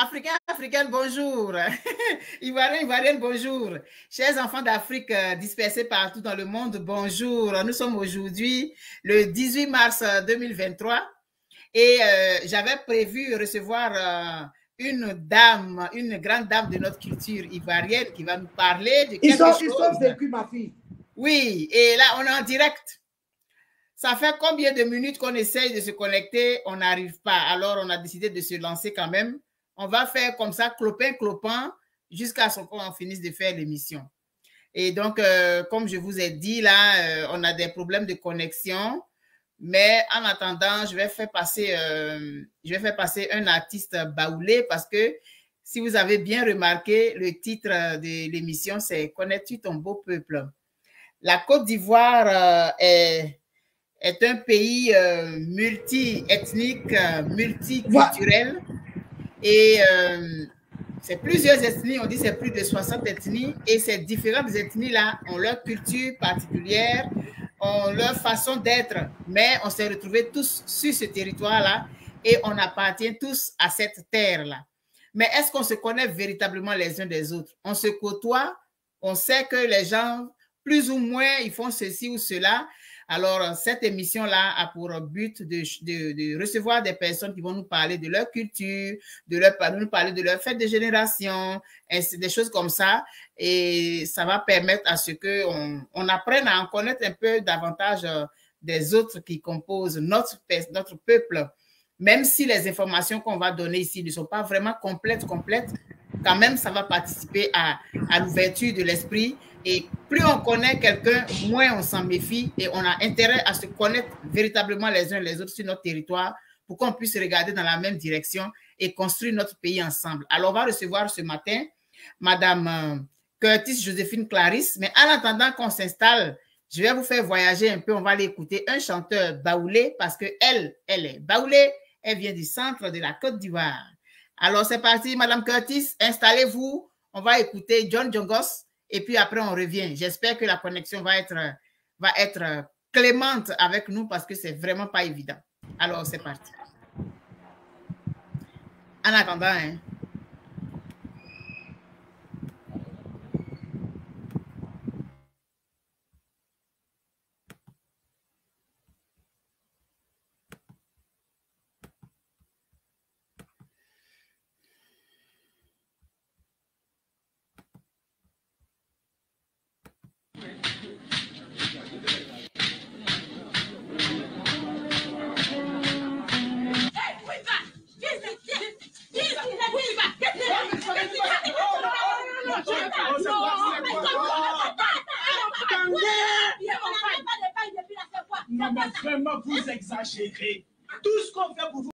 Africains, Africaines, bonjour. Ivoiriens, Ivoiriennes, bonjour. Chers enfants d'Afrique euh, dispersés partout dans le monde, bonjour. Nous sommes aujourd'hui le 18 mars 2023 euh, et euh, j'avais prévu recevoir euh, une dame, une grande dame de notre culture ivoirienne qui va nous parler de quelque ils sont, chose. Ils sont ma fille. Oui, et là, on est en direct. Ça fait combien de minutes qu'on essaye de se connecter, on n'arrive pas. Alors, on a décidé de se lancer quand même on va faire comme ça, clopin, clopin, jusqu'à ce qu'on finisse de faire l'émission. Et donc, euh, comme je vous ai dit, là, euh, on a des problèmes de connexion. Mais en attendant, je vais faire passer, euh, je vais faire passer un artiste baoulé parce que si vous avez bien remarqué, le titre de l'émission, c'est Connais-tu ton beau peuple? La Côte d'Ivoire est, est un pays multi-ethnique, multiculturel. Et euh, c'est plusieurs ethnies, on dit c'est plus de 60 ethnies, et ces différentes ethnies-là ont leur culture particulière, ont leur façon d'être, mais on s'est retrouvés tous sur ce territoire-là et on appartient tous à cette terre-là. Mais est-ce qu'on se connaît véritablement les uns des autres? On se côtoie, on sait que les gens, plus ou moins, ils font ceci ou cela, alors, cette émission-là a pour but de, de, recevoir des personnes qui vont nous parler de leur culture, de leur, nous parler de leur fête de génération, des choses comme ça. Et ça va permettre à ce qu'on on apprenne à en connaître un peu davantage euh, des autres qui composent notre, notre peuple. Même si les informations qu'on va donner ici ne sont pas vraiment complètes, complètes, quand même, ça va participer à, à l'ouverture de l'esprit et plus on connaît quelqu'un, moins on s'en méfie et on a intérêt à se connaître véritablement les uns les autres sur notre territoire pour qu'on puisse regarder dans la même direction et construire notre pays ensemble. Alors, on va recevoir ce matin Madame euh, Curtis Joséphine Clarisse. Mais en attendant qu'on s'installe, je vais vous faire voyager un peu. On va aller écouter un chanteur baoulé parce que elle, elle est baoulée. Elle vient du centre de la Côte d'Ivoire. Alors, c'est parti, Madame Curtis. Installez-vous. On va écouter John Jongos et puis après on revient. J'espère que la connexion va être, va être clémente avec nous parce que c'est vraiment pas évident. Alors c'est parti. En attendant, hein, exagérez. Tout ce qu'on fait pour vous.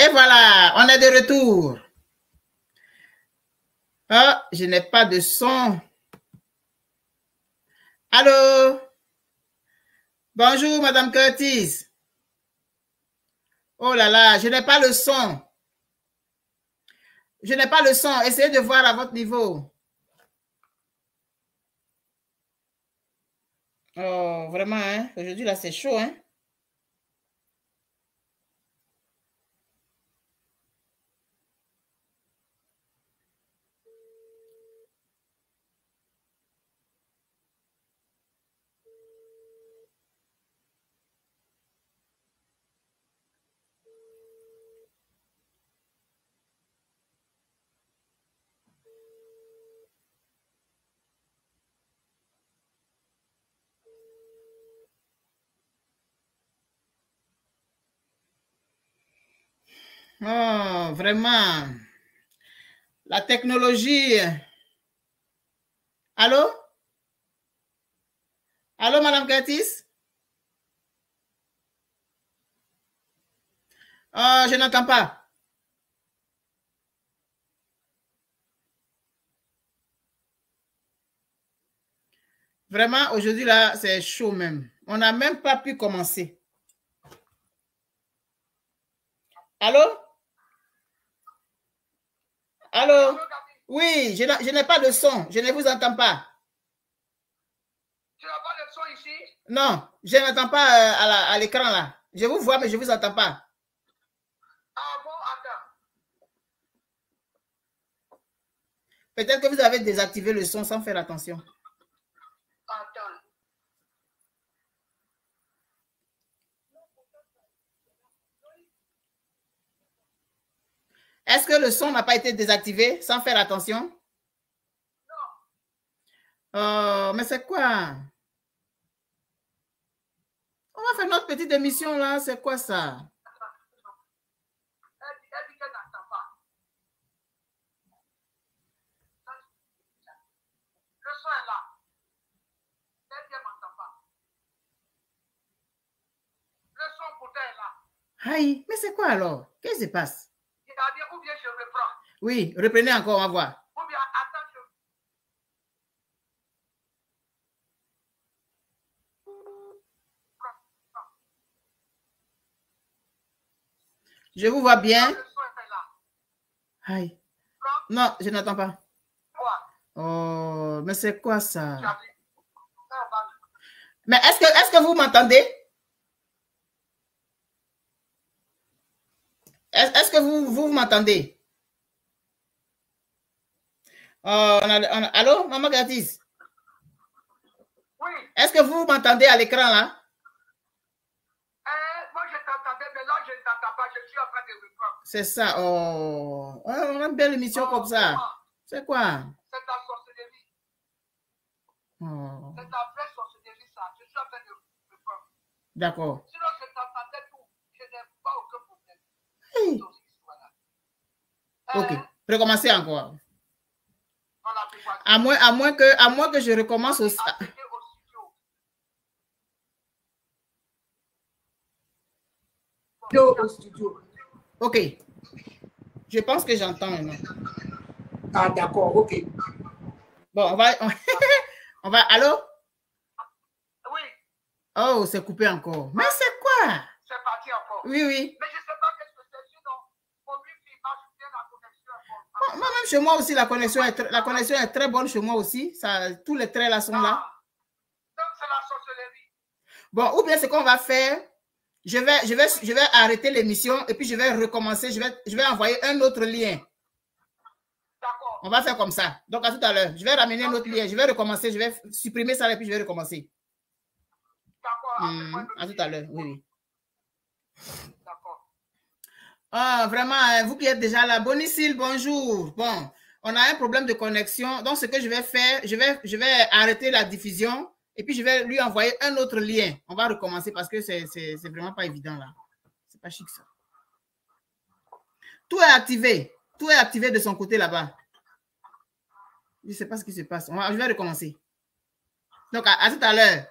Et voilà, on est de retour. Ah, je n'ai pas de son. Allô? Bonjour, Madame Curtis. Oh là là, je n'ai pas le son. Je n'ai pas le son. Essayez de voir à votre niveau. Oh, vraiment, hein? Aujourd'hui, là, c'est chaud, hein? Oh, vraiment. La technologie. Allô? Allô, Madame Curtis? Oh, je n'entends pas. Vraiment, aujourd'hui, là, c'est chaud même. On n'a même pas pu commencer. Allô? Allô? Oui, je n'ai pas de son. Je ne vous entends pas. Tu n'as pas de son ici? Non, je n'entends pas euh, à l'écran là. Je vous vois, mais je ne vous entends pas. Ah bon, attends. Peut-être que vous avez désactivé le son sans faire attention. Attends. Est-ce que le son n'a pas été désactivé sans faire attention? Oh, mais c'est quoi? On va faire notre petite émission là. C'est quoi ça? Le son est là. Aïe, mais c'est quoi alors? Qu'est-ce qui se passe? Ou bien je reprends, Oui, reprenez encore, on va voir. ou bien attends, je... Je vous vois bien. Est. Aïe. Non, je n'entends pas. Quoi? Oh, mais c'est quoi ça? Mais est-ce que, est-ce que vous m'entendez? Est- Est-ce que vous, vous m'entendez? Oh, on a- on a- allô, Maman Gratis? Oui. Est-ce que vous m'entendez à l'écran là? Euh, moi, je t'entendais, mais là, je ne t'entends pas. Je suis en train de reprendre. C'est ça. Oh, Oh, on a une belle émission comme ça. vraiment, C'est quoi? C'est ta sorcellerie. Oh, C'est ta vraie sorcellerie, ça. Je suis en train de reprendre. d'accord je t'entendais tout. Je n'ai pas aucun problème. Hey, Voilà. Ok, Euh, recommencez encore. À moins, à moins que, à moins que je recommence aussi. Au studio. Ok. Je pense que j'entends maintenant. Ah, d'accord, ok. Bon, on va, on, va, allô? Oui, Oh, c'est coupé encore. Mais c'est quoi? c'est parti encore. Oui, oui. Mais je sais pas qu'est-ce que c'est, sinon, mon wifi marche bien, la connexion est chez moi aussi, la connexion est, la connexion est très bonne chez moi aussi. Ça, tous les traits là sont là. Ah, Donc, c'est la sorcellerie. Bon, ou bien ce qu'on va faire, je vais, je vais, je vais arrêter l'émission et puis je vais recommencer. Je vais, je vais envoyer un autre lien. D'accord. On va faire comme ça. Donc, à tout à l'heure. Je vais ramener un autre lien. Je vais recommencer. Je vais supprimer ça et puis je vais recommencer. D'accord. Hmm, à tout à l'heure. Oui, oui. Ah, vraiment, hein, vous qui êtes déjà là, Bonicile, bonjour. Bon, on a un problème de connexion. Donc, ce que je vais faire, je vais, je vais arrêter la diffusion et puis je vais lui envoyer un autre lien. On va recommencer parce que c'est vraiment pas évident là. C'est pas chic ça. Tout est activé. Tout est activé de son côté là-bas. Je ne sais pas ce qui se passe. On va- je vais recommencer. Donc, à, à tout à l'heure.